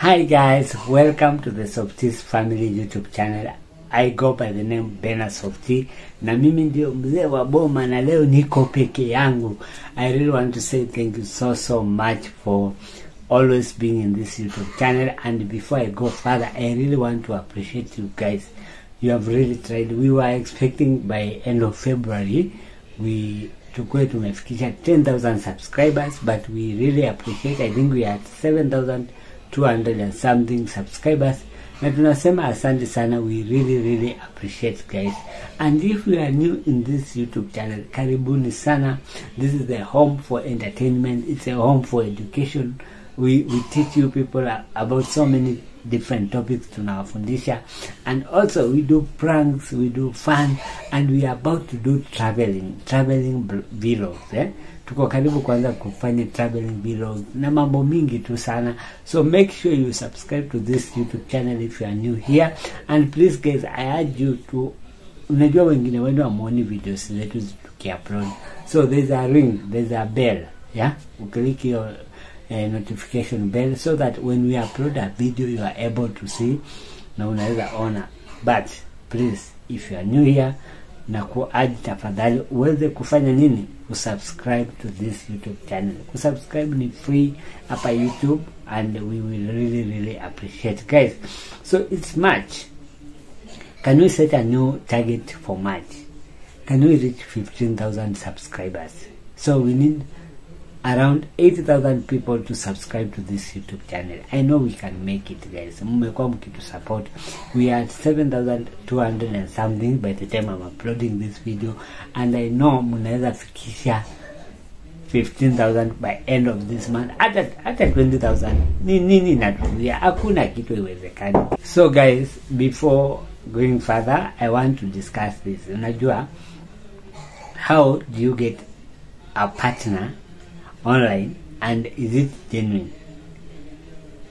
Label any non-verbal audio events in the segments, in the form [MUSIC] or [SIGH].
Hi guys, welcome to the Softies Family YouTube channel. I go by the name Bena Softy na mimi ndio mzee wa boma na leo niko peke yangu. I really want to say thank you so so much for always being in this YouTube channel and before I go further I really want to appreciate you guys. You have really tried. We were expecting by end of February we tukue tumefikisha 10,000 subscribers but we really appreciate I think we are at 7,200 and something subscribers. Na tunasema asante sana. We really really appreciate guys. And if you are new in this youtube channel karibuni sana. This is the home for entertainment. It's a home for education. We, we teach you people about so many different topics tunawafundisha. And also we do pranks we do fun and we are about to do traveling traveling vlogs eh? Tuko karibu kuanza kufanya traveling vlogs na mambo mingi tu sana. So make sure you subscribe to this youtube channel if you are new here. And please guys i urge you to unajua wengine wenu wamwoni videos zetu tukiupload so there's a ring there's a bell yeah? Ukiliki hiyo uh, notification bell so that when we upload a video you are able to see na unaweza ona. But please if you are new here na kuaji tafadhali uweze kufanya nini? Kusubscribe to this youtube channel. Kusubscribe ni free hapa youtube and we will really really appreciate guys. So it's march. Can we set a new target for march? Can we reach 15000 subscribers? So we need around 80,000 people to subscribe to this YouTube channel. I know we can make it guys. Mmekuwa mkitu support. We are at 7,200 and something by the time I'm uploading this video and I know mnaweza fikisha 15,000 by end of this month hata hata 20,000 ni nini natulia hakuna kitu iwezekani so guys before going further i want to discuss this unajua how do you get a partner online and is it genuine?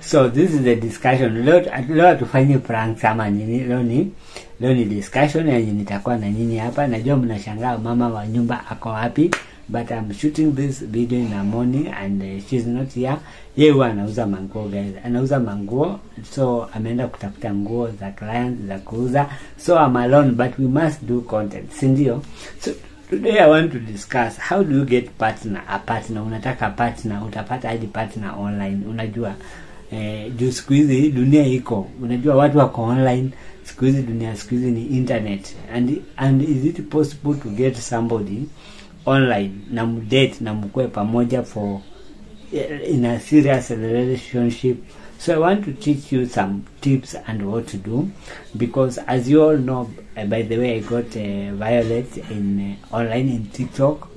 So this is the discussion. Leo leo hatufanye pranks ama nini? Leo ni leo ni discussion yenye nitakuwa na nyinyi hapa? Najua mnashangaa mama wa nyumba ako wapi but I'm shooting this video in the morning and uh, she's not here. Yeye huwa anauza manguo guys. Anauza manguo so ameenda kutafuta nguo za clients za kuuza. So I'm alone but we must do content si ndio? So today I want to discuss how do you get partner a partner? Unataka partner utapata hadi partner online. Unajua eh, juu siku hizi dunia iko. Unajua watu wako online siku hizi dunia siku hizi ni internet. And, and is it possible to get somebody online na mdate na mkue pamoja for in a serious relationship? So i want to teach you some tips and what to do because as you all know uh, by the way i got uh, violet in uh, online in tiktok.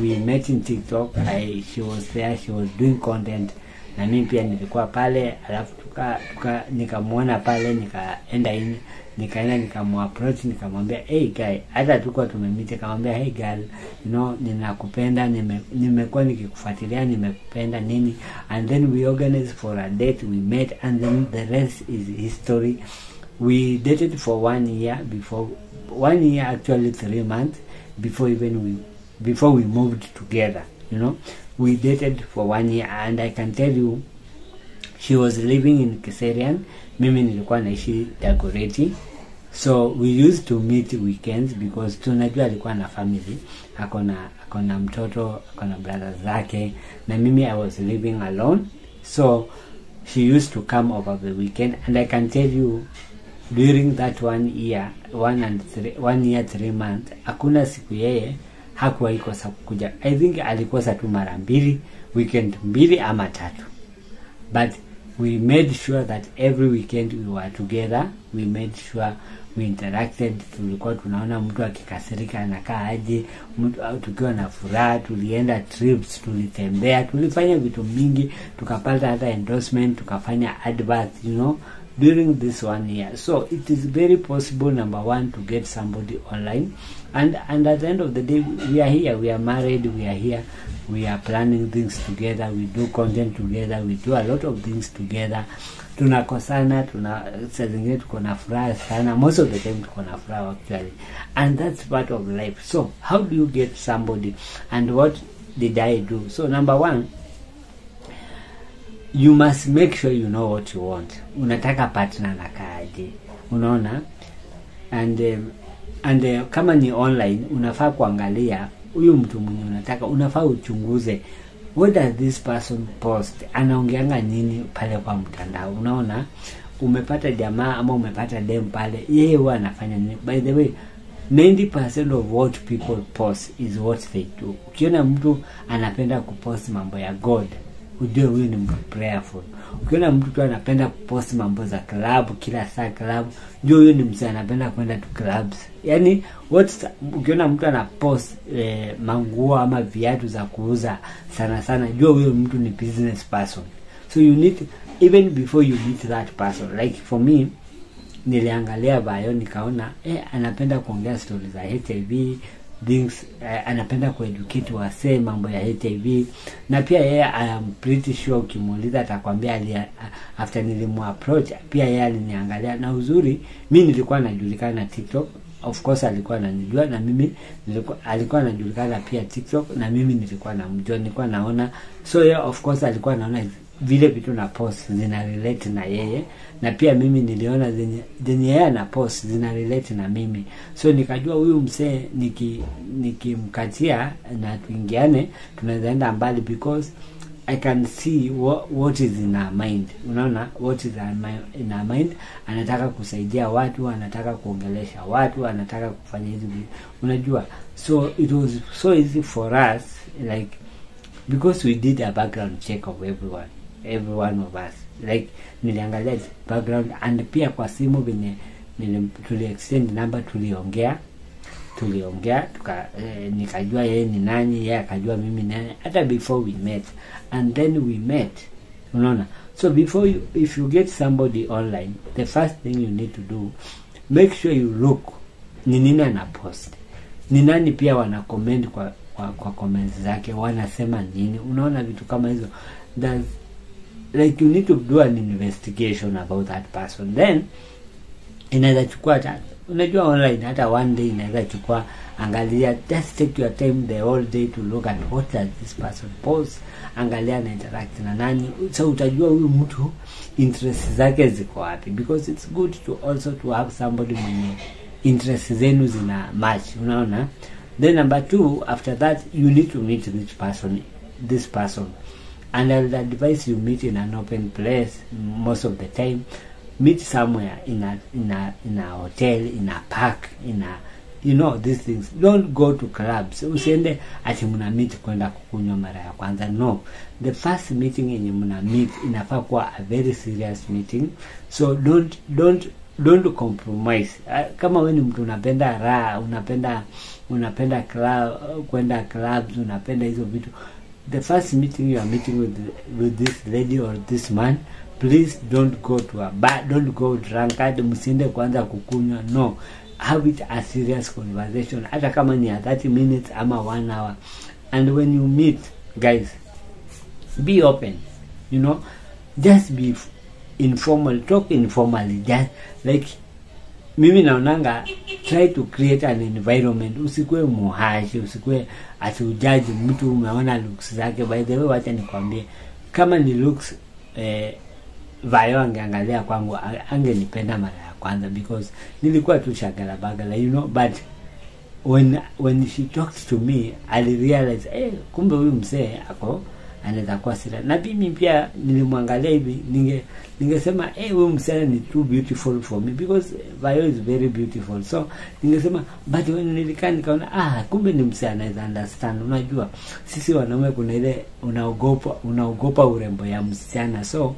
We met in tiktok. I, she was there. She was doing content. Na mimi pia nilikuwa pale. Alafu tuka, tuka nikamwona pale. Nikaenda in nikaenda nikamwaproach nikamwambia hey guy. Hata tuko tumemiti nikamwambia hey girl you know ninakupenda. Nime- nimekuwa nikikufuatilia. Nimekupenda nini? And then we organized for a date. We met. And then the rest is history we dated for one year before one year actually three months before even we before we moved together you know. We dated for one year and i can tell you she was living in Kiserian. Mimi nilikuwa naishi Dagoretti so we used to meet weekends because tunajua alikuwa na family. Akona akona mtoto akona brother zake. Na mimi I was living alone. So she used to come over the weekend and I can tell you during that one year one and three, one year three months hakuna siku yeye hakuwahi kosa kuja. I think alikosa tu mara mbili weekend mbili ama tatu. But we made sure that every weekend we were together. We made sure we interacted. Tulikuwa tunaona mtu akikasirika anakaa aje mtu tukiwa na furaha tulienda trips tulitembea tulifanya vitu mingi tukapata hata endorsement tukafanya advert you know during this one year. So it is very possible number one to get somebody online. And and at the end of the day we are here we are married we are here we are planning things together we do content together we do a lot of things together. Tunakosana tuna saa zingine tuko na furaha sana. Most of the time tuko na furaha actually. And that's part of life. So how do you get somebody? And what did i do? So number one you must make sure you know what you want. Unataka partner na kaaje unaona? And um, and uh, kama ni online unafaa kuangalia huyu mtu mwenye unataka unafaa uchunguze what does this person post? Anaongeanga nini pale kwa mtandao? Unaona? Umepata jamaa ama umepata dem pale yeye huwa anafanya nini? By the way 90% of what people post is what they do. Ukiona mtu anapenda kupost mambo ya god ujue huyu ni mtu prayerful. Ukiona mtu tu anapenda kupost mambo za klabu kila saa klabu jua huyu ni mse anapenda kwenda tu clubs. Yani ukiona mtu anapost eh, manguo ama viatu za kuuza sana sana jua huyo mtu ni business person. So you need even before you meet that person like for me niliangalia Bayo nikaona eh, anapenda kuongea stori za hiv things eh, anapenda kueducate wasee mambo ya hiv na pia yeye I am pretty sure ukimuuliza atakwambia ali, after nilimu approach pia yeye aliniangalia. Na uzuri mi nilikuwa najulikana na tiktok. Of course alikuwa ananijua na mimi nilikuwa, alikuwa anajulikana pia tiktok na mimi nilikuwa namjua nilikuwa naona. So yeah, of course alikuwa anaona vile vitu na post zina relate na yeye. Na pia mimi niliona zenye yeye ana post zina relate na mimi. So nikajua huyu msee niki nikimkatia na tuingiane tunawezaenda mbali because I can see what, what is in her mind. Unaona what is in her mind? Anataka kusaidia watu anataka kuongelesha watu anataka kufanya hizi vitu. Unajua so it was so easy for us like because we did a background check of everyone every one of us. Like niliangalia background and pia kwa simu venye tuli exchange number tuliongea tuliongea tuka eh, nikajua yeye ni nani yeye akajua mimi nani hata before we met. And then we met unaona? So before you, if you get somebody online the first thing you need to do make sure you look ni nini ana post ni nani pia wana comment kwa kwa, comments zake wanasema nini. Unaona vitu kama hizo. There's, like you need to do an investigation about that person. Then inaweza chukua unajua online hata one day inaweza chukua angalia just take your time the whole day to look at what does this person post angalia na interact na nani. So utajua huyu mtu interest zake ziko wapi. Because it's good to also to have somebody mwenye interest zenu zina match unaona? Then number two after that you need to meet this person this person and I would advise you meet in an open place most of the time. Meet somewhere in a in a in a hotel in a park in a you know these things. Don't go to clubs. Usiende ati mna meet kwenda kukunywa mara ya kwanza. No. The first meeting yenye mna meet inafaa kuwa a very serious meeting. So don't don't don't compromise. Kama wewe ni mtu unapenda raha unapenda unapenda club kwenda clubs unapenda hizo vitu the first meeting you are meeting with with this lady or this man please don't go to a bar don't go drunkard msiende kwanza kukunywa. No. Have it a serious conversation. Hata kama ni ya 30 minutes ama one hour. And when you meet guys be open. You know just be informal talk informally. Just like mimi naonanga try to create an environment. Usikue muhashi usikue atiujaji mtu umeona looks zake. By the way wacha nikwambie kama ni looks eh, vayo angeangalia kwangu angenipenda mara ya kwanza because nilikuwa tu shagalabagala you know but when when she talked to me alirealize eh, kumbe huyu msee ako anaweza kuwa sira na mimi pia nilimwangalia hivi ninge ningesema eh, huyu msichana ni too beautiful for me because Vayo is very beautiful. So ningesema but when nilikaa nikaona ah kumbe ni msichana anaweza understand. Unajua sisi wanaume kuna ile unaogopa unaogopa urembo ya msichana. So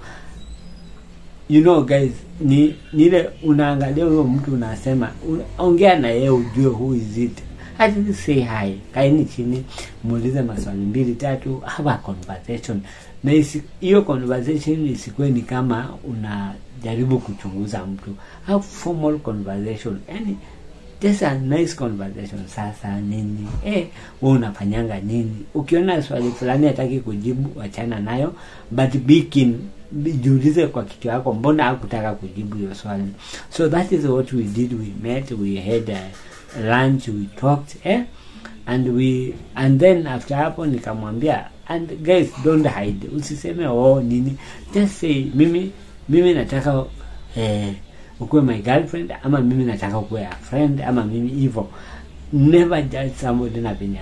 you know guys ni ni ile unaangalia huyo mtu unasema un, ongea na yeye ujue who is it least say hi kaini chini muulize maswali mbili tatu have a conversation. Na hiyo conversation isikuwe ni kama unajaribu kuchunguza mtu. Have formal conversation. Yani just a nice conversation. Sasa nini? Eh wewe unafanyanga nini? Ukiona swali fulani hataki kujibu wachana nayo. But be jiulize kwa kichwa yako mbona hakutaka kujibu hiyo swali? So that is what we did. We met we had a lunch we talked eh? And we and then after hapo nikamwambia and guys don't hide. Usiseme oh nini. Just say mimi mimi nataka eh, ukuwe my girlfriend ama mimi nataka ukuwe a friend ama mimi hivyo never judge somebody na venye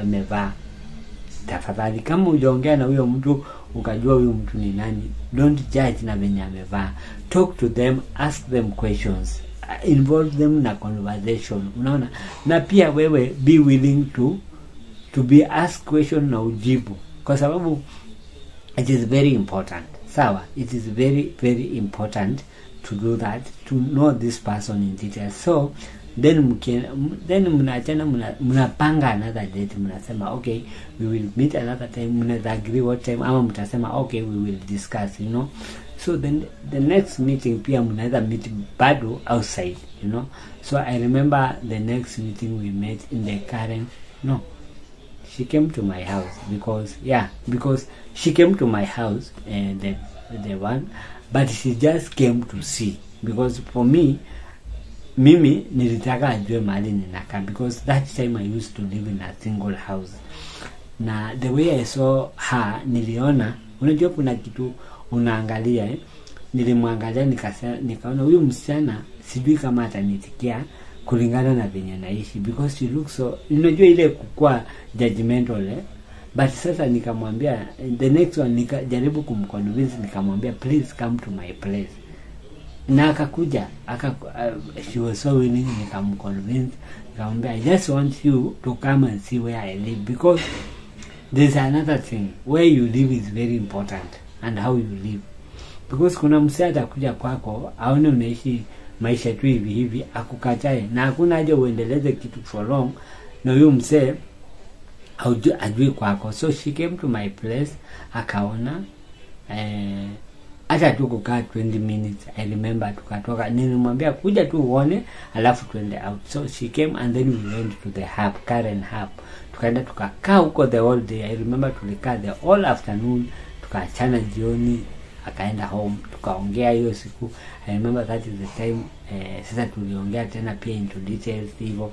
amevaa. Tafadhali kama ujaongea na huyo mtu ukajua huyo mtu ni nani don't judge na venye amevaa. Talk to them ask them questions involve them na conversation unaona? Na pia wewe be willing to to be asked question na ujibu. Kwa sababu it is very important. Sawa it is very very important to do that to know this person in detail. So then mkie- m- then mnaachana mna- mnapanga another date mnasema okay we will meet another time mnaweza agree what time ama mtasema okay we will discuss you know so then the next meeting pia mnaweza meet bado outside you know? So i remember the next meeting we met in the current no she came to my house because yeah because she came to my house uh, the the one but she just came to see because for me mimi nilitaka ajue mali ninaka because that time i used to live in a single house. Na the way i saw her niliona unajua kuna kitu unaangalia eh? nilimwangalia nikaona huyu msichana sijui kama atanitikia kulingana na venye naishi because she looks so unajua ile kukua judgmental eh? but sasa nikamwambia the next one nikajaribu kumconvince nikamwambia please come to my place na akakuja aka uh, she was so willing nikamconvince nikamwambia i just want you to come and see where i live because there's another thing where you live is very important and how you live. Because kuna msee atakuja kwako aone unaishi maisha tu hivi hivi akukatae. Na hakuna haja uendeleze kitu for long na huyu msee ajui kwako. So she came to my place akaona eh, hata tu kukaa 20 minutes. I remember tukatoka. Nilimwambia kuja tu uone alafu tuende out. So she came and then we went to the hub Karen hub. Tukaenda tukakaa huko the whole day. I remember tulikaa the whole afternoon tukaachana jioni akaenda home tukaongea hiyo siku. I remember that is the time eh, sasa tuliongea tena pia into details hivyo.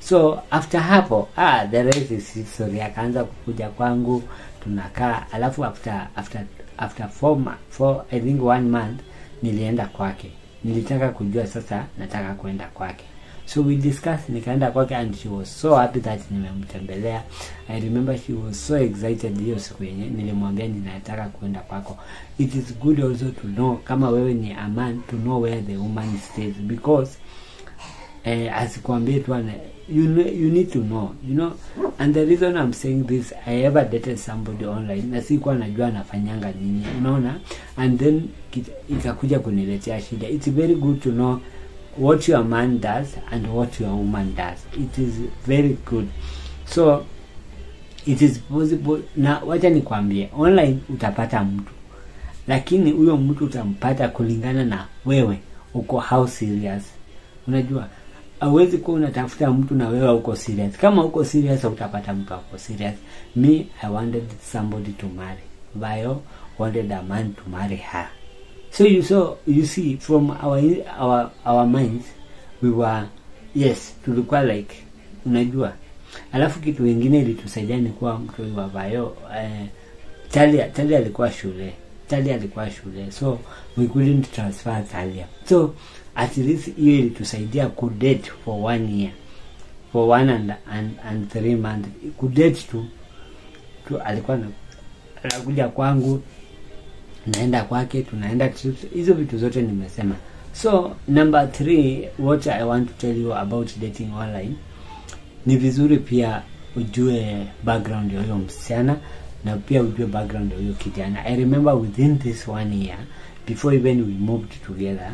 So after hapo ah, the rest is history. Akaanza kukuja kwangu tunakaa. Alafu after after after four, four i think one month nilienda kwake. Nilitaka kujua sasa nataka kwenda kwake so we discussed nikaenda kwake and she was so happy that nimemtembelea. I remember she was so excited hiyo siku yenye nilimwambia ninataka kuenda kwako. It is good also to know kama wewe ni a man to know where the woman stays because eh, asikwambie tu you, you need to know you know. And the reason i'm saying this i ever dated somebody online na sikuwa najua anafanyanga nini unaona? And then ikakuja kuniletea shida. It's very good to know what your man does and what your woman does. It is very good. So it is possible. Na wacha nikwambie online utapata mtu. Lakini huyo mtu utampata kulingana na wewe uko how serious. Unajua awezi kuwa unatafuta mtu na wewe uko serious. Kama uko serious utapata mtu ako serious. Me i wanted somebody to marry. Vayo wanted a man to marry her so you saw you see from our our our minds we were yes tulikuwa like unajua. Alafu kitu wengine ilitusaidia ni kuwa mtu wa Bayo eh, Talia Talia alikuwa shule. Talia alikuwa shule. So we couldn't transfer Talia. So at least hiyo ilitusaidia kudate for one year. For one and, and, and three month kudate tu, tu alikuwa na- anakuja kwangu naenda kwake tunaenda hizo vitu zote nimesema. So number three what i want to tell you about dating online ni vizuri pia ujue background ya huyo msichana na pia ujue background ya huyo kijana. I remember within this one year before even we moved together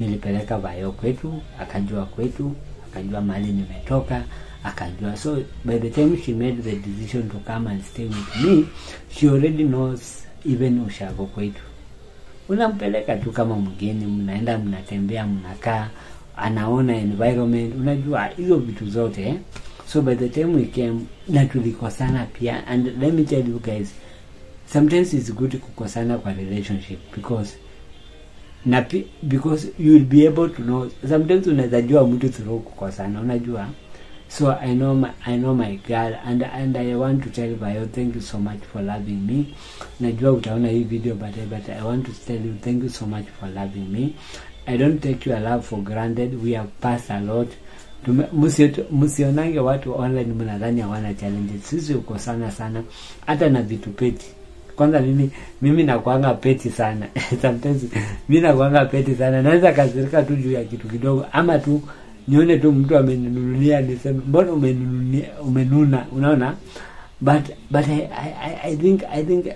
nilipeleka vayo kwetu akajua kwetu akajua mali nimetoka akajua. So by the time she made the decision to come and stay with me she already knows even ushago kwetu. Unampeleka tu kama mgeni mnaenda mnatembea mnakaa anaona environment. Unajua hizo vitu zote eh? so by the time we came na tulikosana pia. And let me tell you guys sometimes it's good kukosana kwa relationship because na because you will be able to know. Sometimes unaweza jua mtu through kukosana. Unajua so i know my, i know my girl and and i want to tell Bayo thank you so much for loving me. Najua utaona hii video but, but i want to tell you thank you so much for loving me. I don't take your love for granted. We have passed a lot. Msionange watu online mnadhani hawana challenges. Sisi uko sana sana. Hata na vitu peti. Kwanza mimi mimi nakuanga peti sana. [LAUGHS] Sometimes mimi nakuanga peti sana. Naweza kasirika tu juu ya kitu kidogo ama tu nione tu mtu ameninunulia niseme mbona umenunulia umenuna? Unaona? But but I, I, I- think I think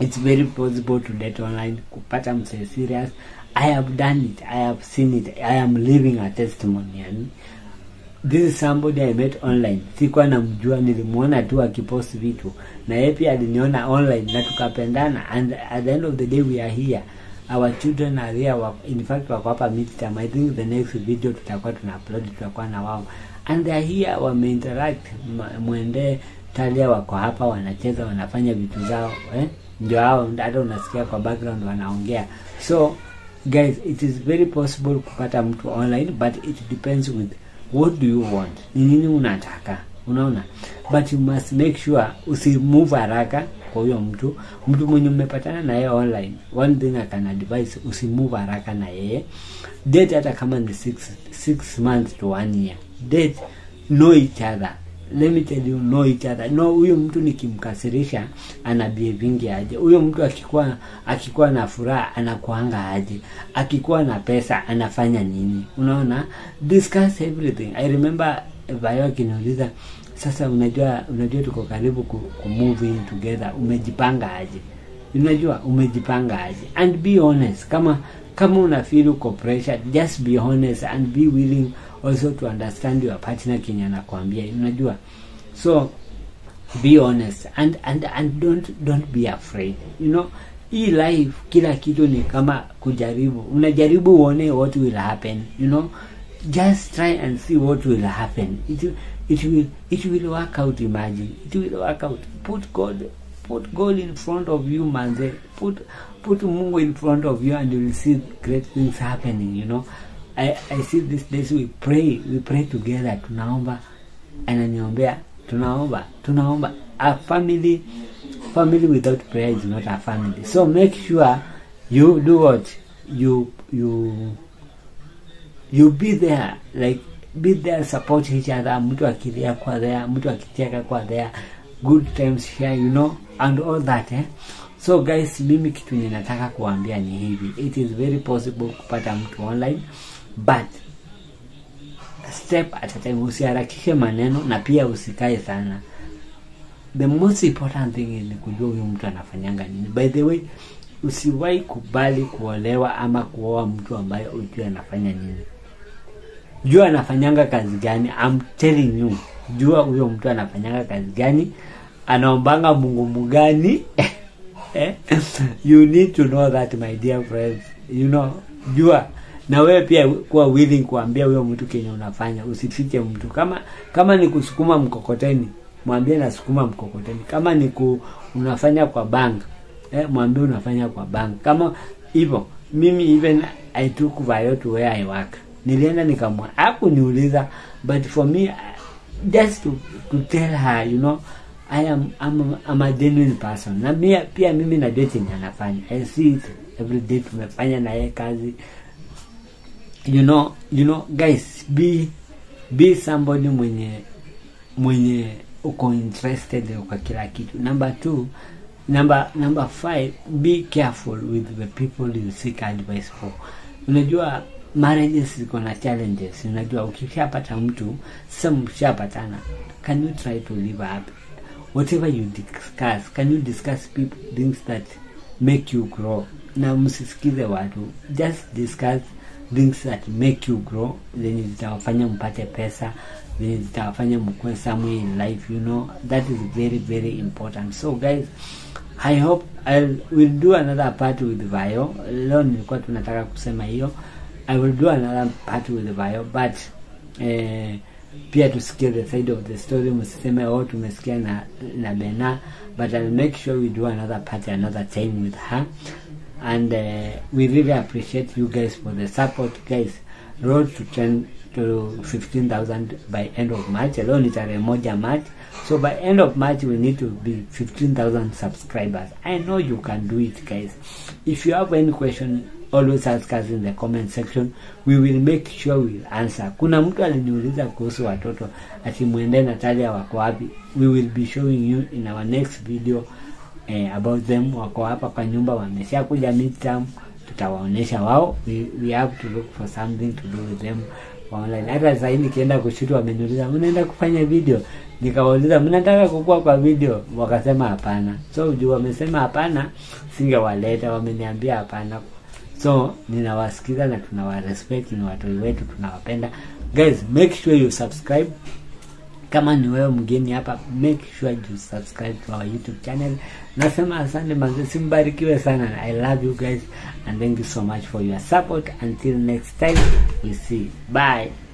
it's very possible to date online kupata mse serious. I have done it i have seen it i am living a testimony. Yani this is somebody i met online. Sikuwa namjua nilimwona tu akipost vitu. Na yeye pia aliniona online na tukapendana. And at the end of the day we are here our children are here wako- in fact wako hapa midterm. I think the next video tutakuwa tuna upload tutakuwa na wao. And they are here wameinteract mwende talia wako hapa wanacheza wanafanya vitu zao eh? ndio hao hata unasikia kwa background wanaongea. So guys it is very possible kupata mtu online but it depends with what do you want. Ni nini unataka? Unaona? But you must make sure usimove haraka kwa huyo mtu mtu mwenye mmepatana na yeye online one thing I can advise usimove haraka na yeye. Date hata kama ni six, six months to one year. Date know each other. Let me tell you know each other. No huyo mtu nikimkasirisha ana behavingi aje. Huyo mtu akikuwa akikuwa na furaha anakuanga aje. Akikuwa na pesa anafanya nini? Unaona? Discuss everything. I remember vayo akiniuliza sasa unajua unajua tuko karibu ku, ku move in together. Umejipanga aje? Unajua umejipanga aje? And be honest. Kama kama una feel uko pressure just be honest and be willing also to understand your partner kenye anakwambia unajua? So be honest and and and don't don't be afraid. You know hii life kila kitu ni kama kujaribu. Unajaribu uone what will happen you know just try and see what will happen. It, will- it will it will work out imagine. It will work out. Put god put god in front of you manze. Put put mungu in front of you and you will see great things happening you know. I i see this days we pray we pray together tunaomba. Ananiombea tunaomba tunaomba. A family family without prayer is not a family. So make sure you do what? You you you be there like be there support each other mtu akilia kwa there mtu akicheka kwa there good times here you know and all that eh? so guys mimi kitu ninataka kuambia ni hivi. It is very possible kupata mtu online but step at a time usiharakishe maneno na pia usikae sana. The most important thing ni kujua huyu mtu anafanyanga nini. By the way usiwahi kubali kuolewa ama kuoa mtu ambaye ujue anafanya nini jua anafanyanga kazi gani? I'm telling you. Jua huyo mtu anafanyanga kazi gani? Anaombanga mungu mgani? [LAUGHS] Eh? you need to know that my dear friends. You know jua. Na wewe pia kuwa willing kuambia huyo mtu kenye unafanya. Usifiche mtu. Kama kama ni kusukuma mkokoteni mwambie nasukuma mkokoteni. Kama ni ku, unafanya kwa bank eh, mwambie unafanya kwa bank. Kama hivyo mimi even i took where i work nilienda nikamwa hakuniuliza but for me just to, to tell her you know I am I'm, I'm a genuine person. Na mia, pia mimi najua chenye anafanya. I see it every day tumefanya na yeye kazi. You know you know guys be be somebody mwenye mwenye uko interested kwa kila kitu. Number two number number five be careful with the people you seek advice for. Unajua marriages ziko na challenges. Unajua ukishapata mtu sasa mshapatana can you try to live up? Whatever you discuss can you discuss people things that make you grow? Na msisikize watu. Just discuss things that make you grow. Zenye zitawafanya mpate pesa zenye zitawafanya mkuwe somewhere in life you know. That is very very important. So guys i hope I will do another part with Vayo. Leo nilikuwa tunataka kusema hiyo i will do another part with Vayo but eh, pia tusikie the side of the story msiseme oh tumesikia na, na but I'll make sure we do another part another time with her. And uh, we really appreciate you guys for the support. Guys road to 10 to 15000 by end of march alone it's tarehe moja march. So by end of march we need to be 15000 subscribers. I know you can do it guys. If you have any question always ask us in the comment section. We will make sure we'll answer. Kuna mtu aliniuliza kuhusu watoto ati mwende natalia wako wapi? We will be showing you in our next video eh, about them. Wako hapa kwa nyumba wameshakuja midterm. Tutawaonyesha wao. We, we have to look for something to do with them online. Hata sahii nikienda kushutu wameniuliza mnaenda kufanya video? Nikawauliza mnataka kukua kwa video? Wakasema hapana. So juu wamesema hapana singewaleta. Wameniambia hapana so ninawasikiza na tunawarespect ni watoi wetu tunawapenda. Guys make sure you subscribe. Kama ni wewe mgeni hapa make sure you subscribe to our youtube channel. Nasema asante manze simbarikiwe sana. I love you guys and thank you so much for your support. Until next time we see. Bye